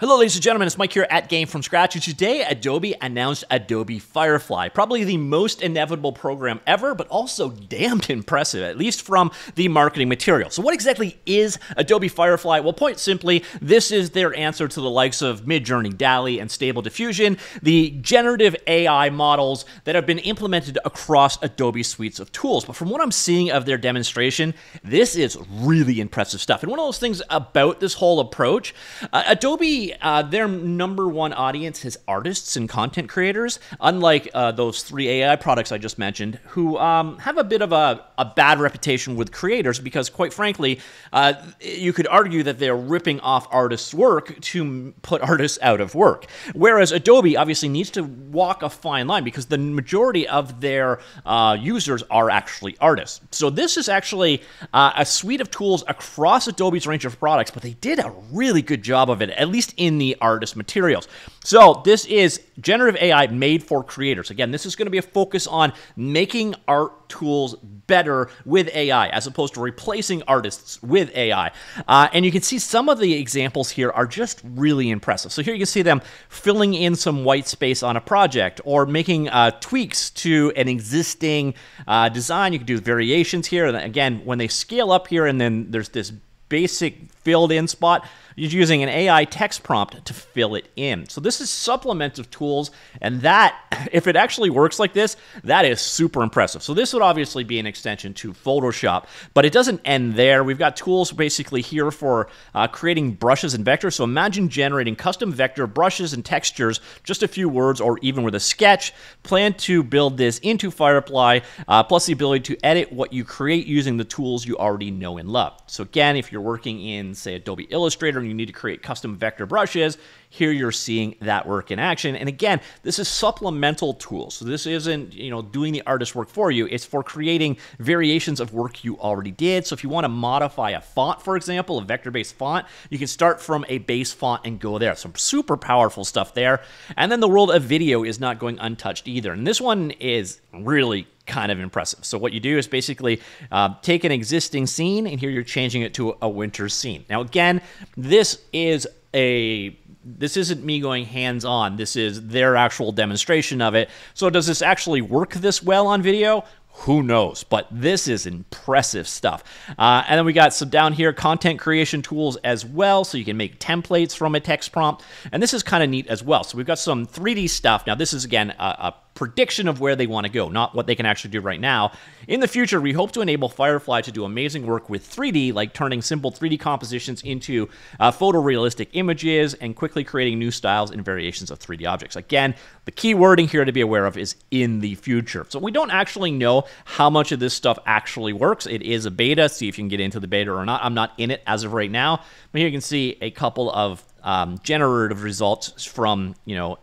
Hello, ladies and gentlemen, it's Mike here at Game From Scratch, and today Adobe announced Adobe Firefly. Probably the most inevitable program ever, but also damned impressive, at least from the marketing material. So, what exactly is Adobe Firefly? Well, point simply, this is their answer to the likes of Midjourney, DALL-E, and Stable Diffusion, the generative AI models that have been implemented across Adobe suites of tools. But from what I'm seeing of their demonstration, this is really impressive stuff. And one of those things about this whole approach, uh, Adobe uh, their number one audience is artists and content creators, unlike uh, those three AI products I just mentioned, who um, have a bit of a, a, bad reputation with creators because, quite frankly, uh, you could argue that they're ripping off artists' work to put artists out of work. Whereas Adobe obviously needs to walk a fine line because the majority of their uh, users are actually artists. So this is actually uh, a suite of tools across Adobe's range of products, but they did a really good job of it, at least in the artist materials. So this is generative AI made for creators. Again, this is going to be a focus on making art tools better with AI as opposed to replacing artists with AI. Uh, and you can see some of the examples here are just really impressive. So here you can see them filling in some white space on a project or making uh, tweaks to an existing uh, design. You can do variations here. And again, when they scale up here and then there's this basic filled in spot, using an AI text prompt to fill it in. So this is supplements of tools, and that, if it actually works like this, that is super impressive. So this would obviously be an extension to Photoshop, but it doesn't end there. We've got tools basically here for uh, creating brushes and vectors. So imagine generating custom vector brushes and textures, just a few words or even with a sketch. Plan to build this into Firefly, uh, plus the ability to edit what you create using the tools you already know and love. So again, if you're working in, say, Adobe Illustrator and you need to create custom vector brushes, here you're seeing that work in action. And again, this is supplemental tools. So this isn't, you know, doing the artist work for you. It's for creating variations of work you already did. So if you want to modify a font, for example, a vector-based font, you can start from a base font and go there. Some super powerful stuff there. And then the world of video is not going untouched either. And this one is really kind of impressive. So what you do is basically uh, take an existing scene, and here you're changing it to a winter scene. Now again, this is a this isn't me going hands on. This is their actual demonstration of it. So does this actually work this well on video? who knows? But this is impressive stuff. Uh, and then we got some down here content creation tools as well, so you can make templates from a text prompt. And this is kind of neat as well. So we've got some 3D stuff. Now, this is again a, a prediction of where they want to go, not what they can actually do right now. In the future, we hope to enable Firefly to do amazing work with 3D, like turning simple 3D compositions into uh, photorealistic images and quickly creating new styles and variations of 3D objects. Again, the key wording here to be aware of is in the future. So we don't actually know how much of this stuff actually works. It is a beta. See if you can get into the beta or not. I'm not in it as of right now, but here you can see a couple of um, generative results from, you know,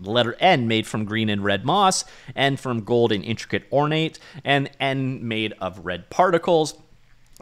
letter N made from green and red moss, and from gold and intricate ornate, and N made of red particles.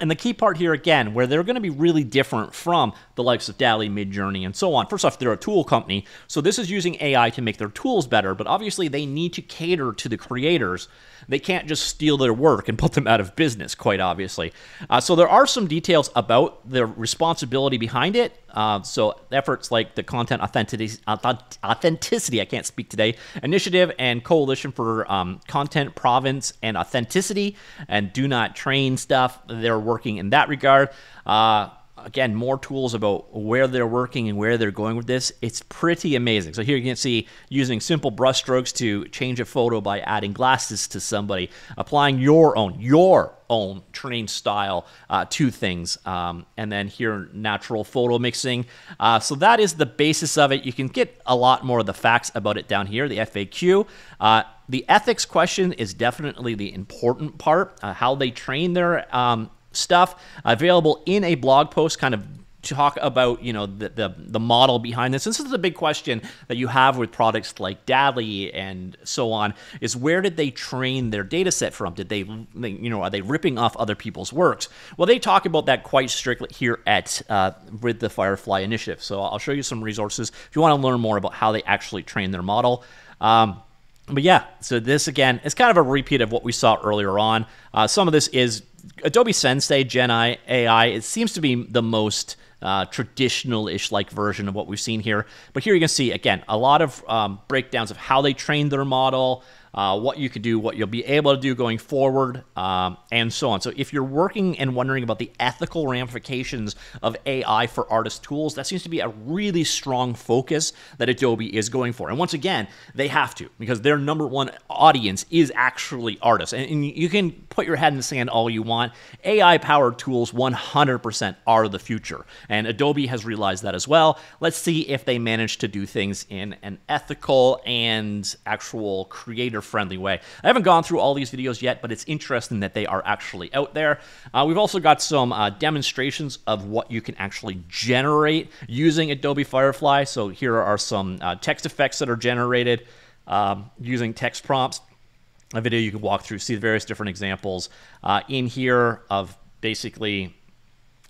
And the key part here again, where they're going to be really different from the likes of DALL-E, Midjourney, and so on. First off, they're a tool company, so this is using AI to make their tools better, but obviously they need to cater to the creators. They can't just steal their work and put them out of business, quite obviously. Uh, so there are some details about the responsibility behind it. Uh, so efforts like the content authenticity, authenticity, I can't speak today, initiative and coalition for um, content provenance and authenticity and do not train stuff. They're working in that regard. Uh, again, more tools about where they're working and where they're going with this. It's pretty amazing. So here you can see using simple brushstrokes to change a photo by adding glasses to somebody, applying your own, your own trained style uh, to things. Um, and then here, natural photo mixing. Uh, so that is the basis of it. You can get a lot more of the facts about it down here, the FAQ. Uh, the ethics question is definitely the important part, uh, how they train their um, stuff available in a blog post kind of talk about you know the, the, the model behind this. This is the big question that you have with products like DALL-E and so on is where did they train their data set from? Did they, you know are they ripping off other people's works? Well, they talk about that quite strictly here at uh, with the Firefly Initiative. So I'll show you some resources if you want to learn more about how they actually train their model. Um, but yeah, so this again is kind of a repeat of what we saw earlier on. Uh, some of this is Adobe Sensei Gen AI. It seems to be the most uh, traditional-ish like version of what we've seen here. But here you can see again a lot of um, breakdowns of how they trained their model, uh, what you could do, what you'll be able to do going forward, um, and so on. So if you're working and wondering about the ethical ramifications of AI for artist tools, that seems to be a really strong focus that Adobe is going for. And once again, they have to because their number one audience is actually artists. And, and you can put your head in the sand all you want. AI powered tools 100% are the future. And Adobe has realized that as well. Let's see if they manage to do things in an ethical and actual creator friendly way. I haven't gone through all these videos yet, but it's interesting that they are actually out there. Uh, we've also got some uh, demonstrations of what you can actually generate using Adobe Firefly. So here are some uh, text effects that are generated um, using text prompts. A video you can walk through, see the various different examples uh, in here of basically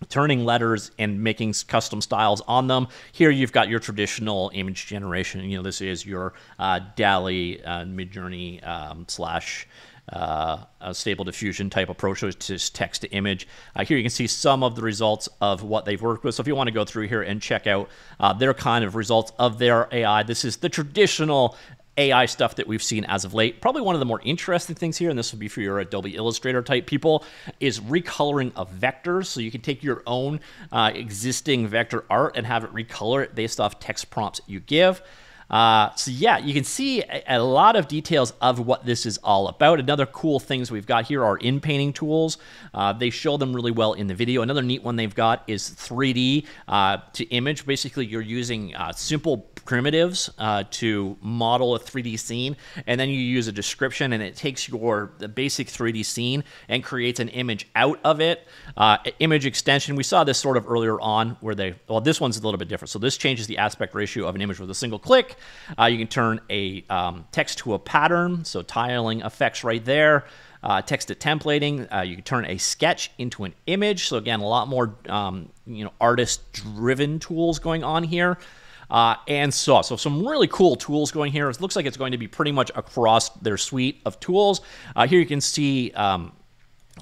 turning letters and making custom styles on them. Here you've got your traditional image generation. You know, this is your uh, DALL-E uh, Midjourney um, slash uh, stable diffusion type approach to just text to image. Uh, here you can see some of the results of what they've worked with. So if you want to go through here and check out uh, their kind of results of their AI, this is the traditional AI stuff that we've seen as of late. Probably one of the more interesting things here, and this would be for your Adobe Illustrator type people, is recoloring of vectors. So you can take your own uh, existing vector art and have it recolor it based off text prompts you give. Uh, so yeah, you can see a, a, lot of details of what this is all about. Another cool things we've got here are in painting tools. Uh, they show them really well in the video. Another neat one they've got is 3D uh, to image. Basically, you're using uh, simple primitives uh, to model a 3D scene, and then you use a description, and it takes your basic 3D scene and creates an image out of it. Uh, image extension, we saw this sort of earlier on where they, well, this one's a little bit different. So this changes the aspect ratio of an image with a single click. Uh, you can turn a um, text to a pattern, so tiling effects right there. Uh, text to templating. Uh, you can turn a sketch into an image. So again, a lot more um, you know artist-driven tools going on here uh, and so So some really cool tools going here. It looks like it's going to be pretty much across their suite of tools. Uh, here you can see um,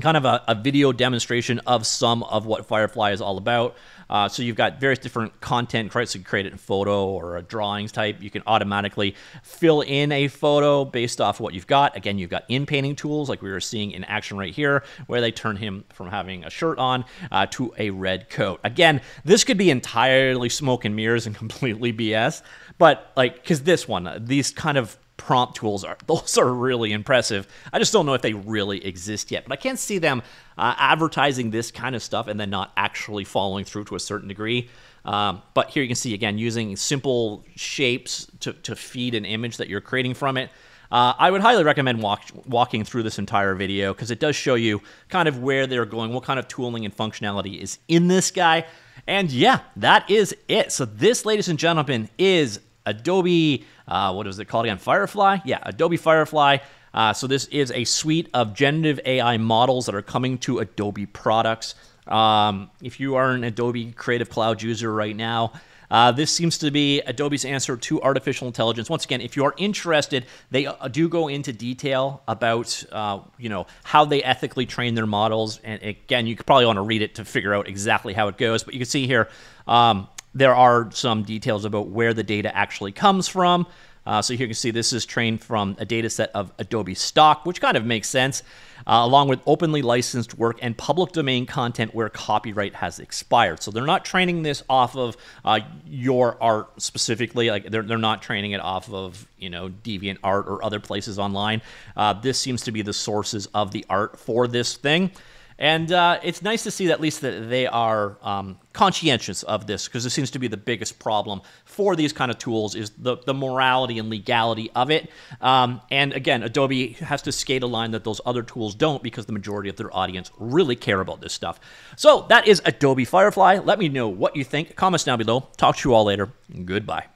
kind of a, a, video demonstration of some of what Firefly is all about. Uh, so you've got various different content, right? So you create it in photo or a drawings type. You can automatically fill in a photo based off what you've got. Again, you've got in painting tools like we were seeing in action right here, where they turn him from having a shirt on uh, to a red coat. Again, this could be entirely smoke and mirrors and completely BS, but like, because this one, these kind of prompt tools are those are really impressive. I just don't know if they really exist yet, but I can't see them uh, advertising this kind of stuff and then not actually following through to a certain degree. Um, but here you can see again using simple shapes to, to feed an image that you're creating from it. Uh, I would highly recommend walk, walking through this entire video because it does show you kind of where they're going, what kind of tooling and functionality is in this guy. And yeah, that is it. So this, ladies and gentlemen, is Adobe, uh, what is it called again? Firefly? Yeah, Adobe Firefly. Uh, so this is a suite of generative AI models that are coming to Adobe products. Um, if you are an Adobe Creative Cloud user right now, uh, this seems to be Adobe's answer to artificial intelligence. Once again, if you are interested, they uh, do go into detail about uh, you know how they ethically train their models. And again, you probably want to read it to figure out exactly how it goes. But you can see here. Um, there are some details about where the data actually comes from. Uh, so here you can see this is trained from a data set of Adobe stock, which kind of makes sense, uh, along with openly licensed work and public domain content where copyright has expired. So they're not training this off of uh, your art specifically. Like they're, they're not training it off of you know Deviant Art or other places online. Uh, this seems to be the sources of the art for this thing. And uh, it's nice to see at least that they are um, conscientious of this because it seems to be the biggest problem for these kind of tools is the, the morality and legality of it. Um, and again, Adobe has to skate a line that those other tools don't because the majority of their audience really care about this stuff. So that is Adobe Firefly. Let me know what you think. Comments down below. Talk to you all later. Goodbye.